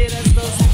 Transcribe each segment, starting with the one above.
quieras dos.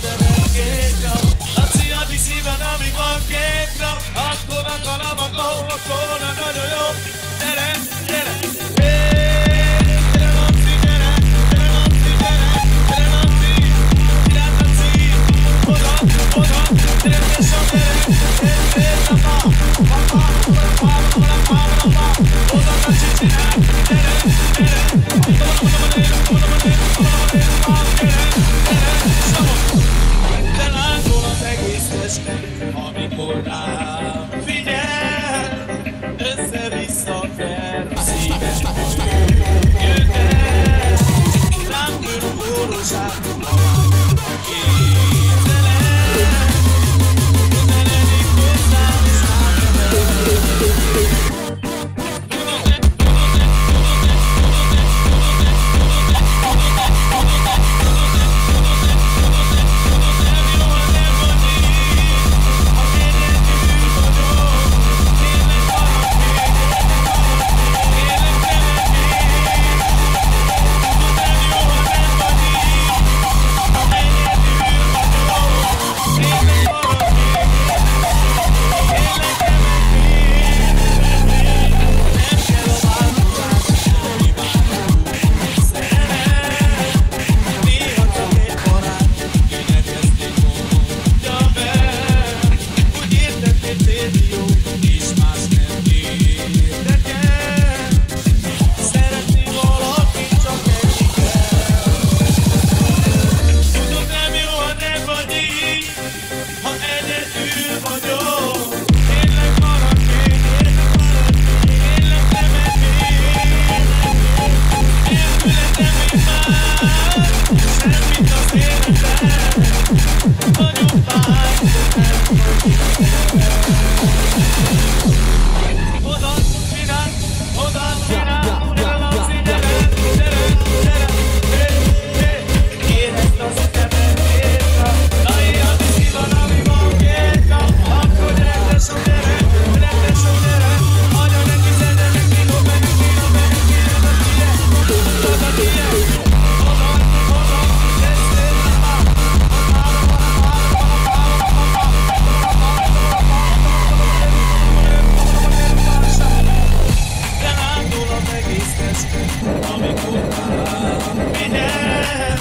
Testem, amikor találom Figyelj,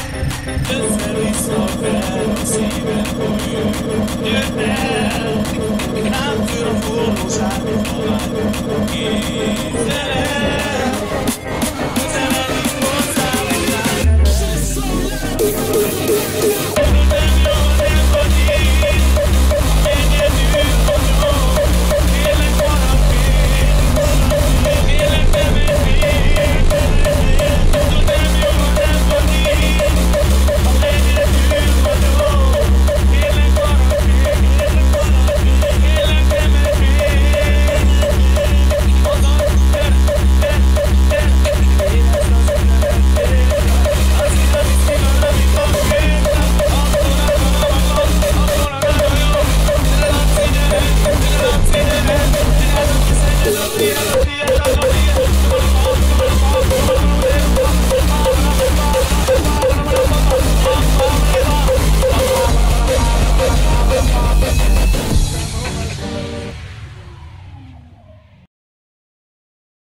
össze-vissza